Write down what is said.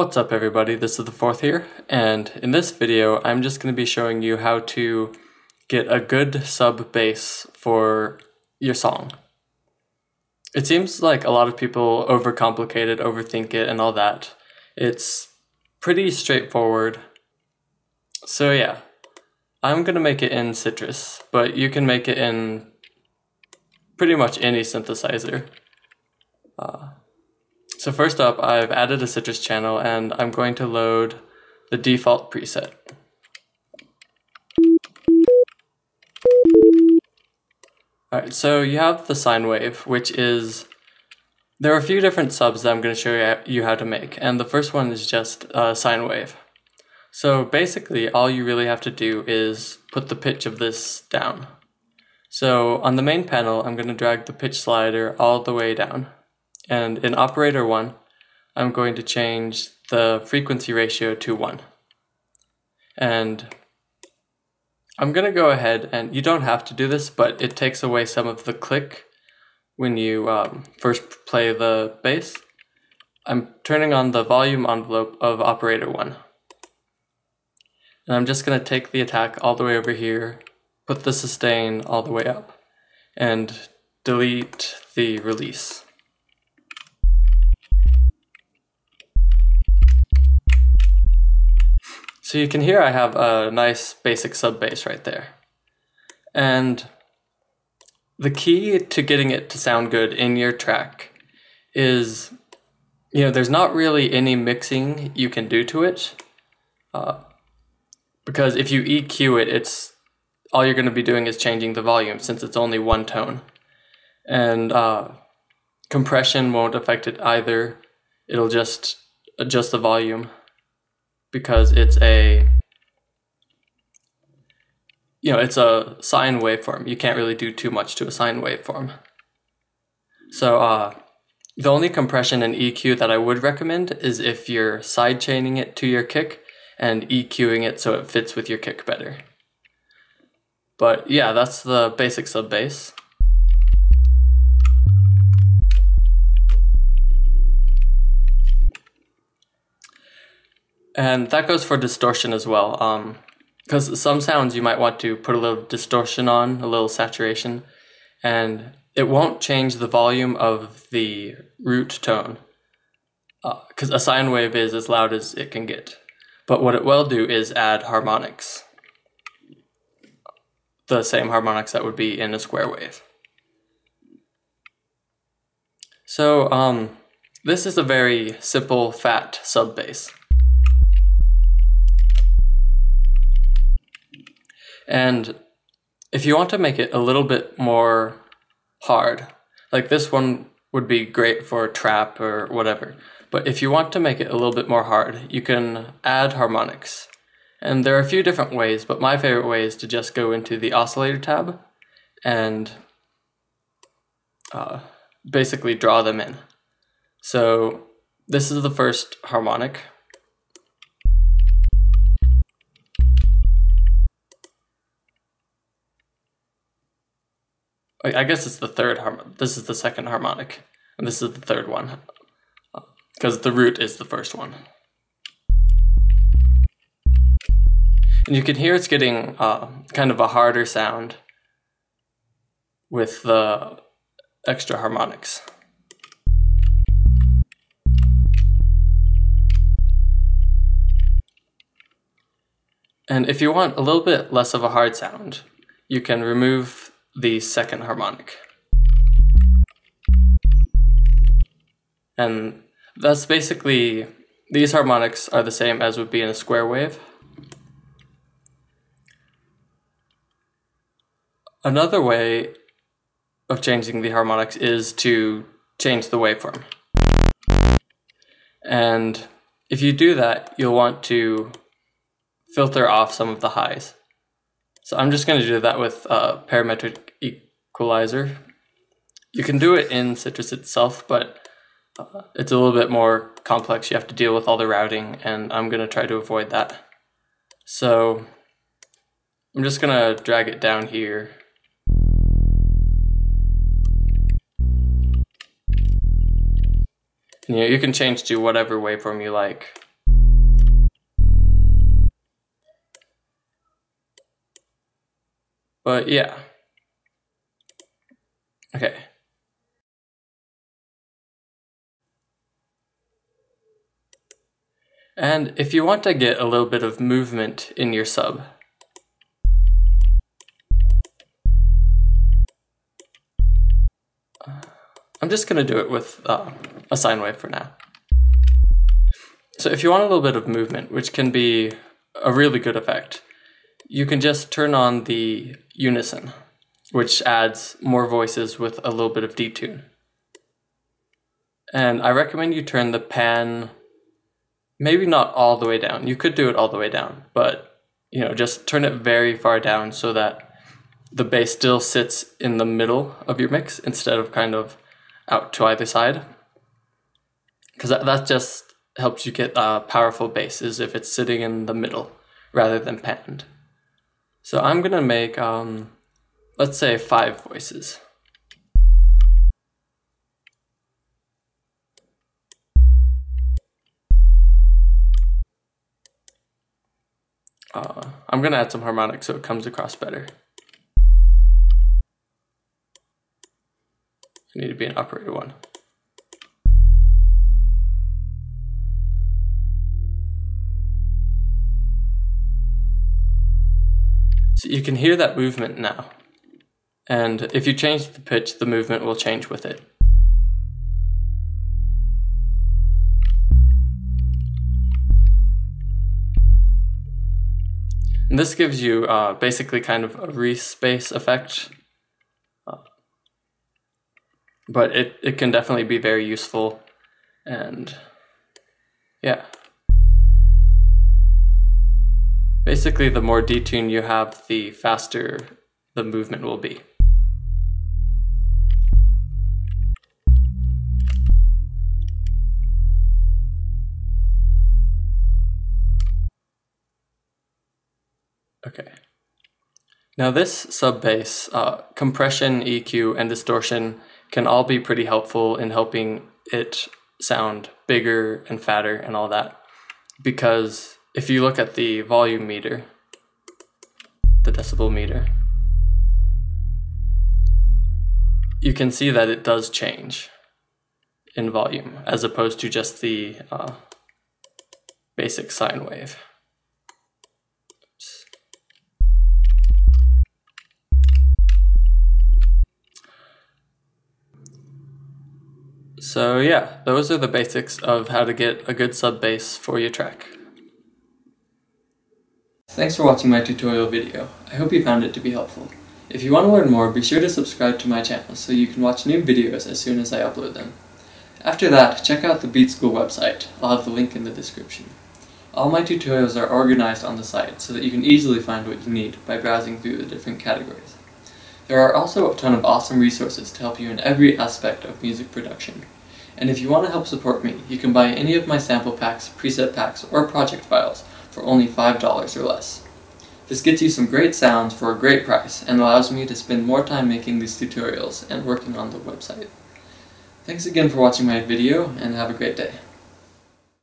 What's up everybody, this is the fourth here, and in this video I'm just going to be showing you how to get a good sub bass for your song. It seems like a lot of people overcomplicate it, overthink it, and all that. It's pretty straightforward. So yeah, I'm going to make it in Sytrus, but you can make it in pretty much any synthesizer. Uh, so first up, I've added a Sytrus channel and I'm going to load the default preset. Alright, so you have the sine wave, which is, there are a few different subs that I'm going to show you how to make, and the first one is just a sine wave. So basically, all you really have to do is put the pitch of this down. So on the main panel, I'm going to drag the pitch slider all the way down. And in operator 1, I'm going to change the frequency ratio to 1. And I'm going to go ahead and you don't have to do this, but it takes away some of the click when you um, first play the bass. I'm turning on the volume envelope of operator 1. And I'm just going to take the attack all the way over here, put the sustain all the way up, and delete the release. So you can hear I have a nice basic sub bass right there. And the key to getting it to sound good in your track is, you know, there's not really any mixing you can do to it. Uh, because if you EQ it, it's all you're going to be doing is changing the volume since it's only one tone. And uh, compression won't affect it either. It'll just adjust the volume because it's a you know, it's a sine waveform. You can't really do too much to a sine waveform. So uh, the only compression and EQ that I would recommend is if you're sidechaining it to your kick and EQing it so it fits with your kick better. But yeah, that's the basic sub bass. And that goes for distortion as well. Because um, some sounds you might want to put a little distortion on, a little saturation, and it won't change the volume of the root tone. Because uh, a sine wave is as loud as it can get. But what it will do is add harmonics. The same harmonics that would be in a square wave. So, um, this is a very simple, fat sub bass. And if you want to make it a little bit more hard, like this one would be great for a trap or whatever. But if you want to make it a little bit more hard, you can add harmonics. And there are a few different ways, but my favorite way is to just go into the oscillator tab and uh, basically draw them in. So this is the first harmonic. I guess it's the third. This is the second harmonic, and this is the third one, because the root is the first one. And you can hear it's getting uh, kind of a harder sound with the extra harmonics. And if you want a little bit less of a hard sound, you can remove the second harmonic. And that's basically, these harmonics are the same as would be in a square wave. Another way of changing the harmonics is to change the waveform. And if you do that, you'll want to filter off some of the highs. So I'm just going to do that with a parametric equalizer. You can do it in Sytrus itself, but uh, it's a little bit more complex. You have to deal with all the routing, and I'm going to try to avoid that. So I'm just going to drag it down here. You, know, you can change to whatever waveform you like. But yeah. Okay. And if you want to get a little bit of movement in your sub, I'm just going to do it with uh, a sine wave for now. So if you want a little bit of movement, which can be a really good effect, you can just turn on the unison, which adds more voices with a little bit of detune. And I recommend you turn the pan maybe not all the way down. You could do it all the way down, but you know, just turn it very far down so that the bass still sits in the middle of your mix instead of kind of out to either side. Because that, that just helps you get a powerful bass is if it's sitting in the middle rather than panned. So I'm gonna make, um, let's say five voices. Uh, I'm gonna add some harmonics so it comes across better. I need to be an operator one. So you can hear that movement now. And if you change the pitch, the movement will change with it. And this gives you uh, basically kind of a bass effect. Uh, but it, it can definitely be very useful. And yeah. Basically, the more detune you have, the faster the movement will be. Okay. Now this sub bass, uh, compression, EQ, and distortion can all be pretty helpful in helping it sound bigger and fatter and all that. Because if you look at the volume meter, the decibel meter, you can see that it does change in volume as opposed to just the uh, basic sine wave. So yeah, those are the basics of how to get a good sub bass for your track. Thanks for watching my tutorial video. I hope you found it to be helpful. If you want to learn more, be sure to subscribe to my channel so you can watch new videos as soon as I upload them. After that, check out the Beat School website. I'll have the link in the description. All my tutorials are organized on the site so that you can easily find what you need by browsing through the different categories. There are also a ton of awesome resources to help you in every aspect of music production. And if you want to help support me, you can buy any of my sample packs, preset packs, or project files for only $5 or less. This gets you some great sounds for a great price and allows me to spend more time making these tutorials and working on the website. Thanks again for watching my video and have a great day.